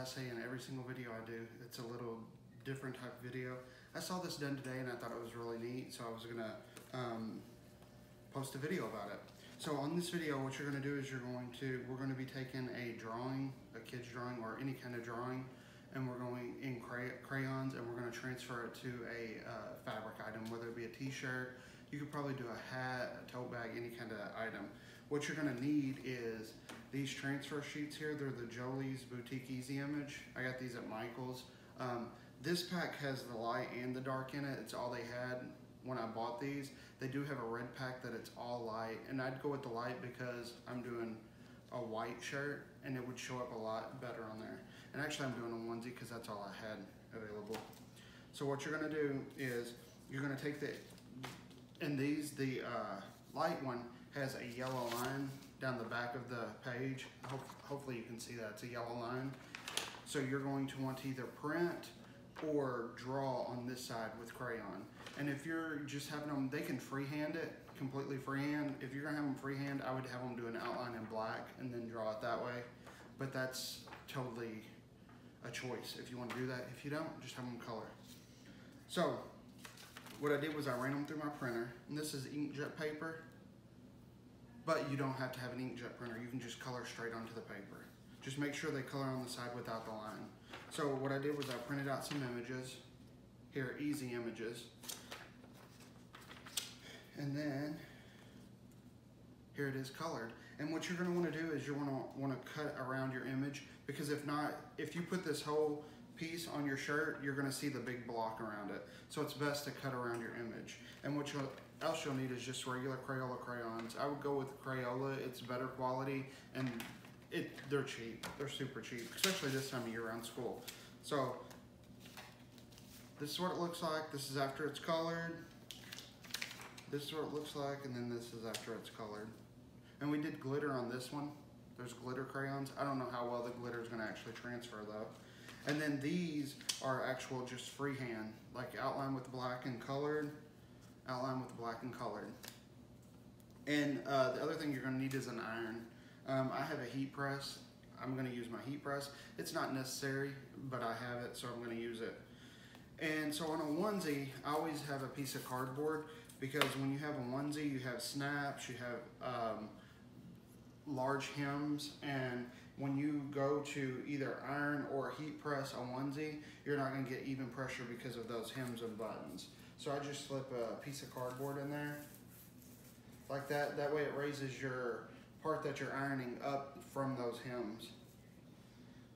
I say in every single video I do, it's a little different type of video. I saw this done today and I thought it was really neat, so I was gonna um, post a video about it. So on this video, what you're gonna do is you're going to, we're gonna be taking a drawing, a kid's drawing or any kind of drawing, and we're going in cray- crayons and we're gonna transfer it to a uh, fabric item, whether it be a t-shirt, you could probably do a hat, a tote bag, any kind of item. What you're gonna need is these transfer sheets here. They're the Jolee's Boutique Easy Image. I got these at Michael's. Um, this pack has the light and the dark in it. It's all they had when I bought these. They do have a red pack that it's all light, and I'd go with the light because I'm doing a white shirt and it would show up a lot better on there. And actually I'm doing a onesie because that's all I had available. So what you're gonna do is you're gonna take the, and these, the uh, light one has a yellow line down the back of the page. Hope, hopefully you can see that, it's a yellow line. So you're going to want to either print or draw on this side with crayon. And if you're just having them, they can freehand it, completely freehand. If you're gonna have them freehand, I would have them do an outline in black and then draw it that way. But that's totally a choice if you wanna do that. If you don't, just have them color. So, what I did was I ran them through my printer, and this is inkjet paper. But you don't have to have an inkjet printer. You can just color straight onto the paper. Just make sure they color on the side without the line. So what I did was I printed out some images. Here, easy images. And then, here it is colored. And what you're gonna wanna do is you're gonna wanna cut around your image because if not, if you put this whole piece on your shirt, you're gonna see the big block around it. So it's best to cut around your image. And what you'll, else you'll need is just regular Crayola crayons. I would go with Crayola, it's better quality and it they're cheap. They're super cheap, especially this time of year around school. So this is what it looks like. This is after it's colored. This is what it looks like, and then this is after it's colored. And we did glitter on this one. There's glitter crayons. I don't know how well the glitter is gonna actually transfer though. And then these are actual just freehand, like outline with black and colored, outline with black and colored. And uh, the other thing you're gonna need is an iron. Um, I have a heat press. I'm gonna use my heat press. It's not necessary, but I have it, so I'm gonna use it. And so on a onesie, I always have a piece of cardboard because when you have a onesie, you have snaps, you have um, large hems, and when you go to either iron or heat press a onesie, you're not gonna get even pressure because of those hems and buttons. So I just slip a piece of cardboard in there, like that. That way it raises your part that you're ironing up from those hems.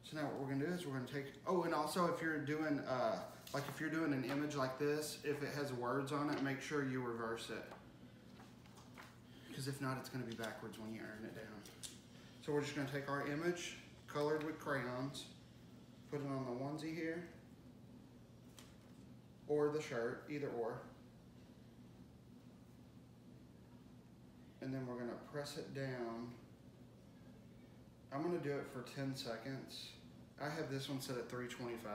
So now what we're gonna do is we're gonna take, oh, and also if you're doing, uh, like if you're doing an image like this, if it has words on it, make sure you reverse it. Because if not, it's gonna be backwards when you iron it down. So we're just gonna take our image, colored with crayons, put it on the onesie here, or the shirt, either or. And then we're gonna press it down. I'm gonna do it for 10 seconds. I have this one set at 325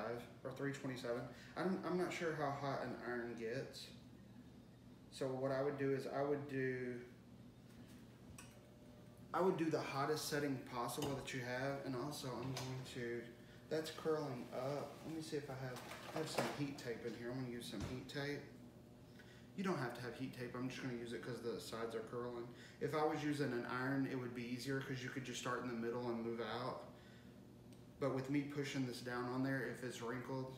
or 327. I'm, I'm not sure how hot an iron gets. So what I would do is I would do I would do the hottest setting possible that you have and also I'm going to that's curling up. Let me see if I have I have some heat tape in here. I'm gonna use some heat tape. You don't have to have heat tape. I'm just gonna use it because the sides are curling. If I was using an iron, it would be easier because you could just start in the middle and move out. But with me pushing this down on there, if it's wrinkled,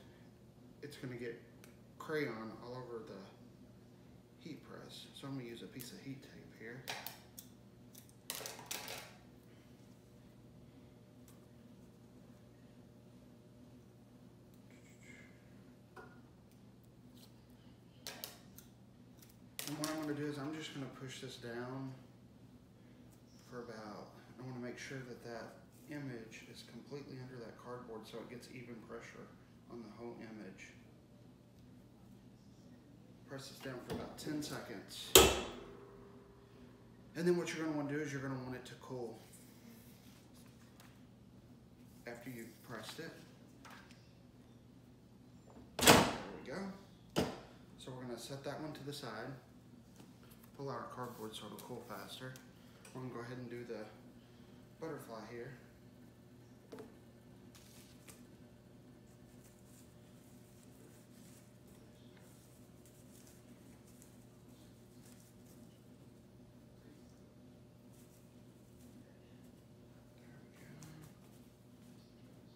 it's gonna get crayon all over the heat press. So I'm gonna use a piece of heat tape here. And what I'm gonna do is I'm just gonna push this down for about, I wanna make sure that that image is completely under that cardboard so it gets even pressure on the whole image. Press this down for about 10 seconds. And then what you're gonna wanna do is you're gonna want it to cool. After you've pressed it. There we go. So we're gonna set that one to the side pull out our cardboard so it'll cool faster. I'm gonna go ahead and do the butterfly here.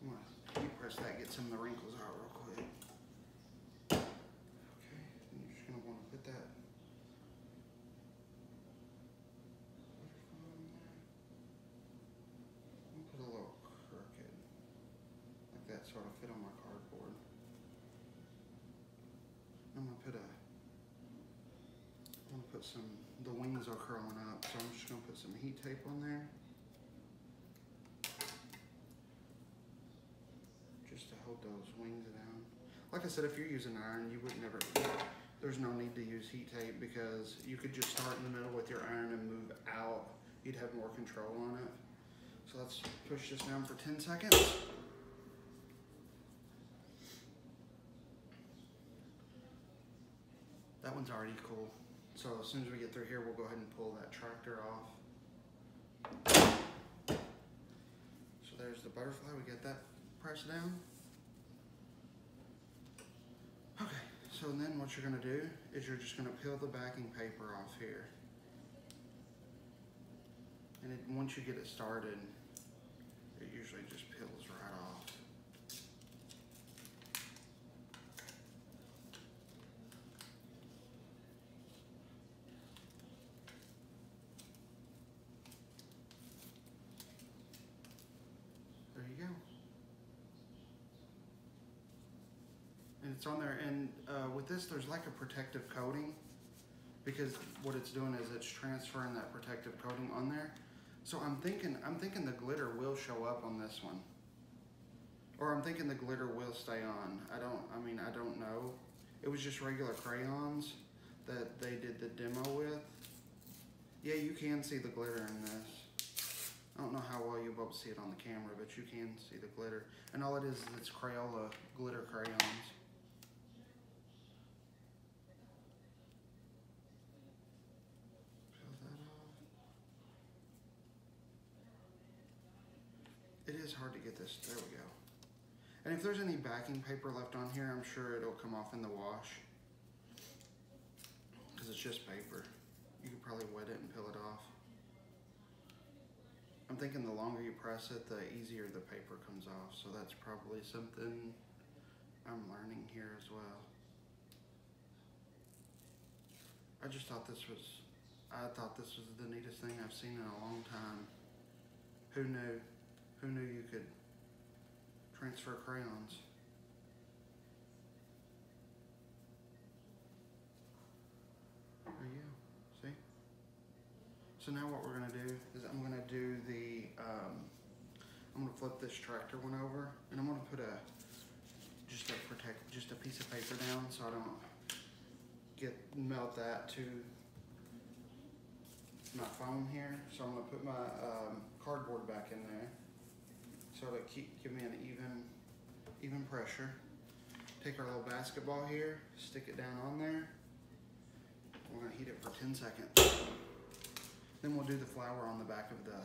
I'm gonna press that, get some of the wrinkles out real sort of fit on my cardboard. I'm gonna put a, I'm gonna put some, the wings are curling up, so I'm just gonna put some heat tape on there. Just to hold those wings down. Like I said, if you're using iron, you would never, there's no need to use heat tape because you could just start in the middle with your iron and move out. You'd have more control on it. So let's push this down for 10 seconds. That one's already cool. So as soon as we get through here, we'll go ahead and pull that tractor off. So there's the butterfly, we get that pressed down. Okay, so then what you're gonna do is you're just gonna peel the backing paper off here. And it, once you get it started, it usually just peels right off. There you go. And it's on there, and uh, with this, there's like a protective coating because what it's doing is it's transferring that protective coating on there. So I'm thinking, I'm thinking the glitter will show up on this one. Or I'm thinking the glitter will stay on. I don't, I mean, I don't know. It was just regular crayons that they did the demo with. Yeah, you can see the glitter in this. I don't know how well you'll be able to see it on the camera, but you can see the glitter. And all it is is it's Crayola glitter crayons. Peel that off. It is hard to get this, there we go. And if there's any backing paper left on here, I'm sure it'll come off in the wash. Cause it's just paper. You could probably wet it and peel it off. I'm thinking the longer you press it, the easier the paper comes off. So that's probably something I'm learning here as well. I just thought this was, I thought this was the neatest thing I've seen in a long time. Who knew? Who knew you could transfer crayons? There you go. See? So now what we're gonna do is I'm gonna do the, um, I'm gonna flip this tractor one over and I'm gonna put a, just a protect, just a piece of paper down so I don't get, melt that to my foam here. So I'm gonna put my, um, cardboard back in there. So to keep, give me an even, even pressure. Take our little basketball here, stick it down on there. We're gonna heat it for ten seconds. Then we'll do the flower on the back of the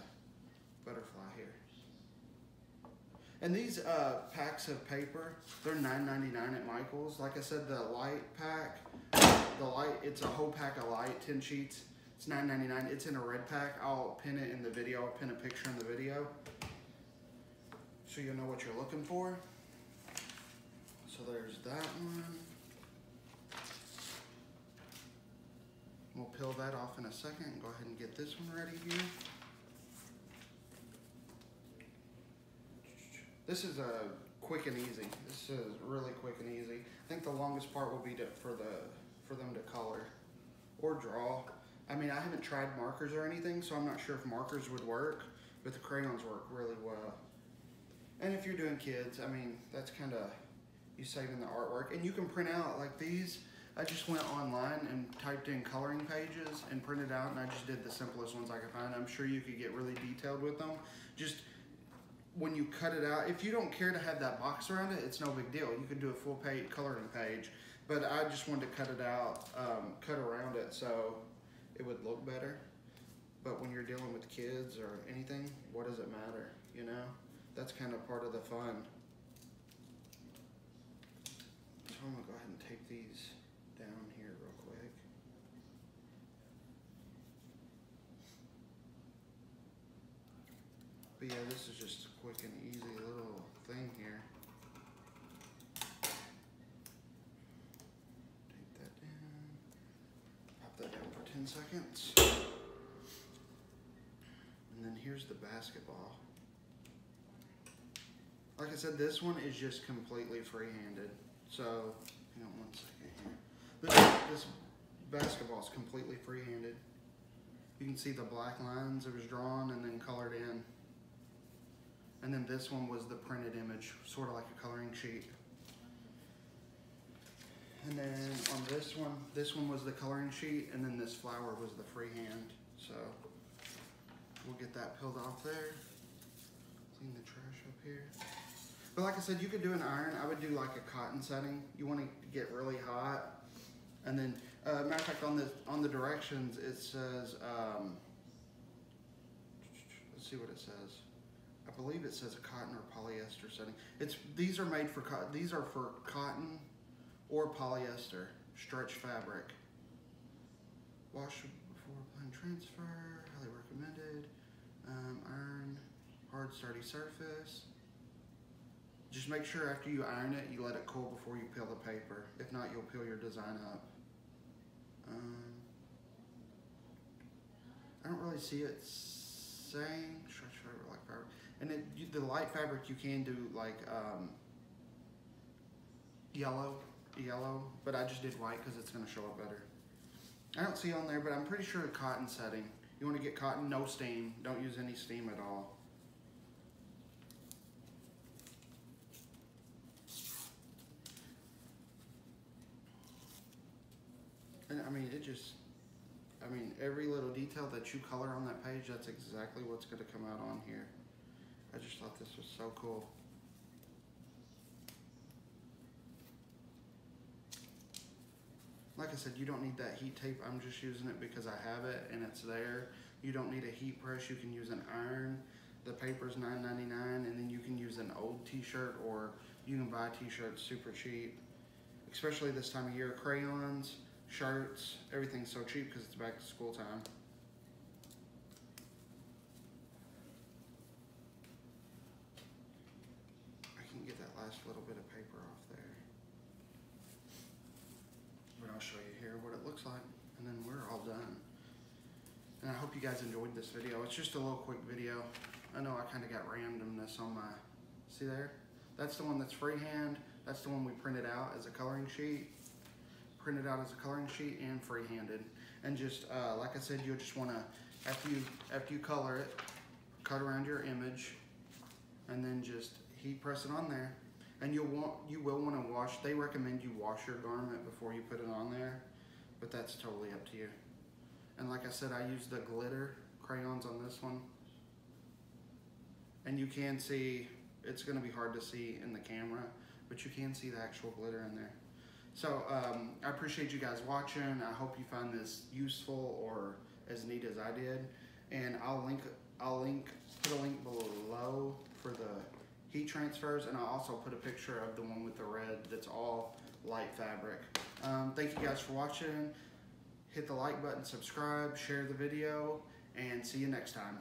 butterfly here. And these uh, packs of paper, they're $9.99 at Michael's. Like I said, the light pack, the light, it's a whole pack of light, 10 sheets. It's $9.99. It's in a red pack. I'll pin it in the video. I'll pin a picture in the video. So you'll know what you're looking for. So there's that one. We'll peel that off in a second go ahead and get this one ready here. This is a quick and easy. This is really quick and easy. I think the longest part will be to, for the for them to color or draw. I mean, I haven't tried markers or anything, so I'm not sure if markers would work, but the crayons work really well. And if you're doing kids, I mean, that's kind of you saving the artwork, and you can print out like these. I just went online and typed in coloring pages and printed out, and I just did the simplest ones I could find. I'm sure you could get really detailed with them. Just when you cut it out, if you don't care to have that box around it, it's no big deal. You could do a full page coloring page, but I just wanted to cut it out, um, cut around it so it would look better. But when you're dealing with kids or anything, what does it matter? You know, that's kind of part of the fun. So I'm gonna go ahead and take these down here real quick. But yeah, this is just a quick and easy little thing here. Take that down. Pop that down for 10 seconds. And then here's the basketball. Like I said, this one is just completely free-handed. So, hang on one second here. This, this basketball is completely free-handed. You can see the black lines it was drawn and then colored in. And then this one was the printed image, sort of like a coloring sheet. And then on this one, this one was the coloring sheet, and then this flower was the freehand. So we'll get that peeled off there. Clean the trash up here. But like I said, you could do an iron. I would do like a cotton setting. You want to get really hot, and then uh, matter of fact, on the on the directions it says. Um, let's see what it says. I believe it says a cotton or polyester setting. It's these are made for cotton. These are for cotton or polyester stretch fabric. Wash before applying transfer. Highly recommended. Um, iron, hard, sturdy surface. Just make sure after you iron it, you let it cool before you peel the paper. If not, you'll peel your design up. Um, I don't really see it saying fabric like fabric. And it, you, the light fabric you can do like um, yellow, yellow, but I just did white because it's gonna show up better. I don't see on there, but I'm pretty sure cotton setting. You wanna get cotton, no steam. Don't use any steam at all. I mean, it just, I mean, every little detail that you color on that page, that's exactly what's gonna come out on here. I just thought this was so cool. Like I said, you don't need that heat tape. I'm just using it because I have it and it's there. You don't need a heat press. You can use an iron. The paper's $9.99 and then you can use an old t-shirt or you can buy t-shirts super cheap. Especially this time of year. Crayons, shirts, everything's so cheap because it's back to school time. I can get that last little bit of paper off there. But I'll show you here what it looks like and then we're all done. And I hope you guys enjoyed this video. It's just a little quick video. I know I kind of got randomness on my, see there? That's the one that's freehand. That's the one we printed out as a coloring sheet. Printed out as a coloring sheet and free-handed. And just, uh, like I said, you'll just wanna, after you, after you color it, cut around your image and then just heat press it on there. And you'll want, you will wanna wash, they recommend you wash your garment before you put it on there, but that's totally up to you. And like I said, I used the glitter crayons on this one. And you can see, it's gonna be hard to see in the camera, but you can see the actual glitter in there. So um, I appreciate you guys watching. I hope you find this useful or as neat as I did. And I'll link, I'll link, put a link below for the heat transfers, and I'll also put a picture of the one with the red that's all light fabric. Um, thank you guys for watching. Hit the like button, subscribe, share the video, and see you next time.